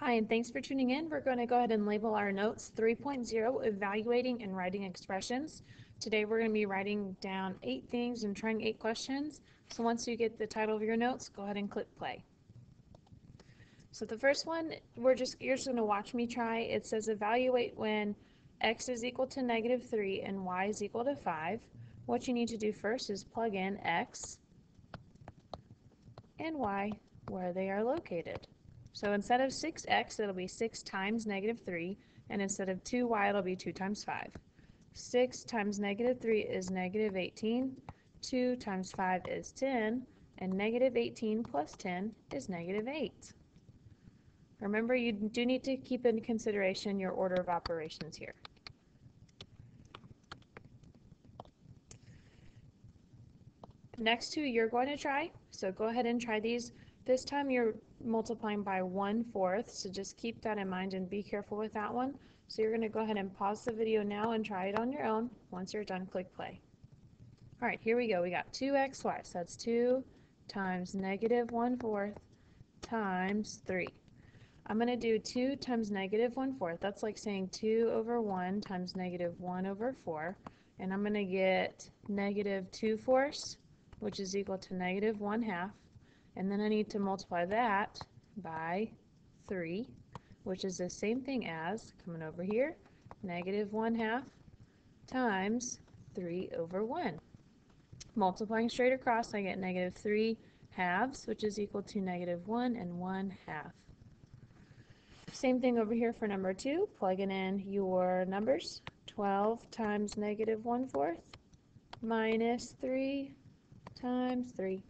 Hi, and thanks for tuning in. We're going to go ahead and label our notes 3.0 Evaluating and Writing Expressions. Today we're going to be writing down eight things and trying eight questions. So once you get the title of your notes, go ahead and click play. So the first one, we're just you're just going to watch me try. It says evaluate when x is equal to negative 3 and y is equal to 5. What you need to do first is plug in x and y where they are located. So instead of 6x, it'll be 6 times negative 3, and instead of 2y, it'll be 2 times 5. 6 times negative 3 is negative 18, 2 times 5 is 10, and negative 18 plus 10 is negative 8. Remember, you do need to keep in consideration your order of operations here. Next two you're going to try, so go ahead and try these. This time you're multiplying by 1 fourth, so just keep that in mind and be careful with that one. So you're going to go ahead and pause the video now and try it on your own. Once you're done, click play. All right, here we go. We got 2xy, so that's 2 times negative 1 fourth times 3. I'm going to do 2 times negative 1 fourth. That's like saying 2 over 1 times negative 1 over 4. And I'm going to get negative 2 fourths, which is equal to negative 1 half. And then I need to multiply that by 3, which is the same thing as, coming over here, negative 1 half times 3 over 1. Multiplying straight across, I get negative 3 halves, which is equal to negative 1 and 1 half. Same thing over here for number 2, plugging in your numbers. 12 times negative 1 fourth minus 3 times 3.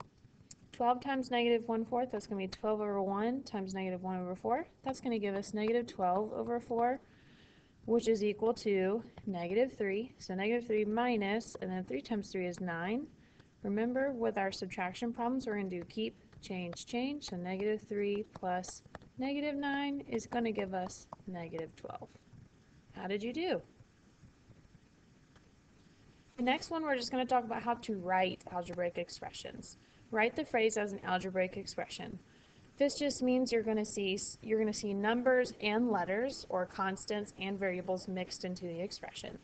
12 times negative 1 fourth, that's going to be 12 over 1 times negative 1 over 4. That's going to give us negative 12 over 4, which is equal to negative 3. So negative 3 minus, and then 3 times 3 is 9. Remember, with our subtraction problems, we're going to do keep, change, change. So negative 3 plus negative 9 is going to give us negative 12. How did you do? The next one, we're just going to talk about how to write algebraic expressions. Write the phrase as an algebraic expression. This just means you're going to see you're going to see numbers and letters or constants and variables mixed into the expression.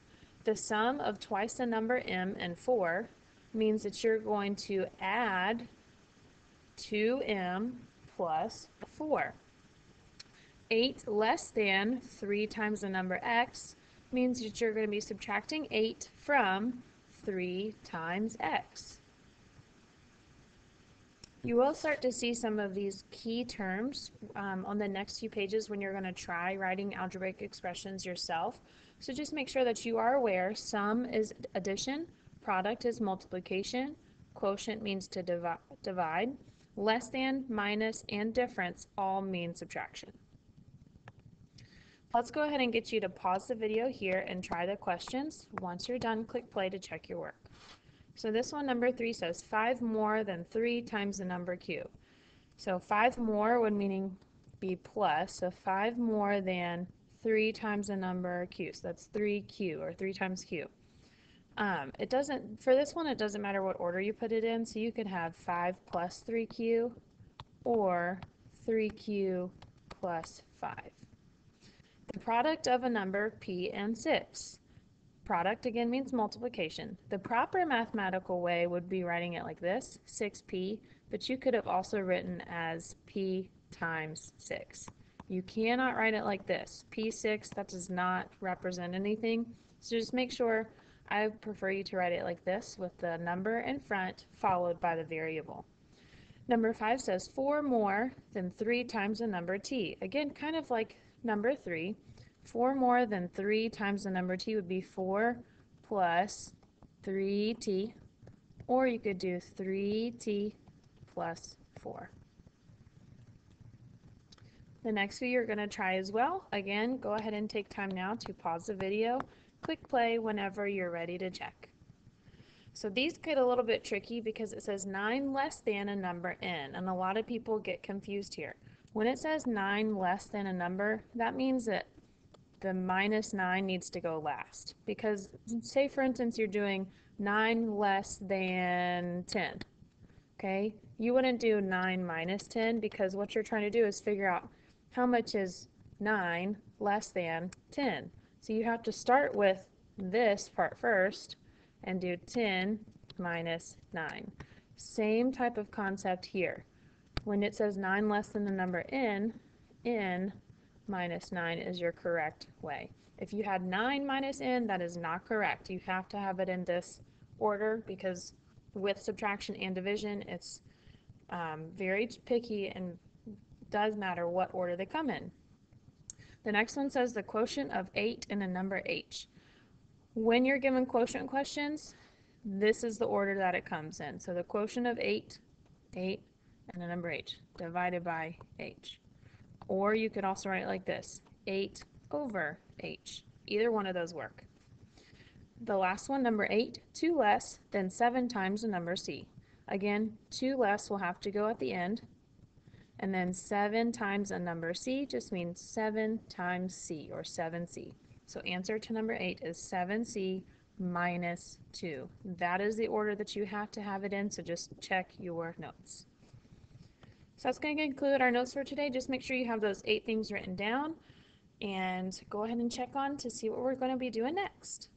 The sum of twice the number m and 4 means that you're going to add 2m plus 4. 8 less than 3 times the number x means that you're going to be subtracting 8 from 3 times x. You will start to see some of these key terms um, on the next few pages when you're going to try writing algebraic expressions yourself. So just make sure that you are aware sum is addition, product is multiplication, quotient means to divi divide, less than, minus, and difference all mean subtraction. Let's go ahead and get you to pause the video here and try the questions. Once you're done, click play to check your work. So this one, number 3, says 5 more than 3 times the number q. So 5 more would meaning be plus, so 5 more than 3 times the number q. So that's 3q, or 3 times q. Um, it doesn't, for this one, it doesn't matter what order you put it in, so you could have 5 plus 3q, or 3q plus 5. The product of a number p and 6. Product again means multiplication. The proper mathematical way would be writing it like this, 6p, but you could have also written as p times 6. You cannot write it like this. p6, that does not represent anything. So just make sure, I prefer you to write it like this with the number in front followed by the variable. Number 5 says 4 more than 3 times the number t. Again, kind of like number 3. 4 more than 3 times the number t would be 4 plus 3t, or you could do 3t plus 4. The next few you're going to try as well. Again, go ahead and take time now to pause the video. Click play whenever you're ready to check. So these get a little bit tricky because it says 9 less than a number n, and a lot of people get confused here. When it says 9 less than a number, that means that the minus 9 needs to go last. Because say for instance you're doing 9 less than 10. Okay, you wouldn't do 9 minus 10 because what you're trying to do is figure out how much is 9 less than 10? So you have to start with this part first and do 10 minus 9. Same type of concept here. When it says 9 less than the number n, n minus 9 is your correct way. If you had 9 minus n, that is not correct. You have to have it in this order because with subtraction and division, it's um, very picky and does matter what order they come in. The next one says the quotient of 8 and a number h. When you're given quotient questions, this is the order that it comes in. So the quotient of 8, 8, and the number h divided by h. Or you could also write it like this, 8 over h. Either one of those work. The last one, number 8, 2 less than 7 times the number c. Again, 2 less will have to go at the end. And then 7 times a number c just means 7 times c, or 7c. So answer to number 8 is 7c minus 2. That is the order that you have to have it in, so just check your notes. So that's going to conclude our notes for today. Just make sure you have those eight things written down and go ahead and check on to see what we're going to be doing next.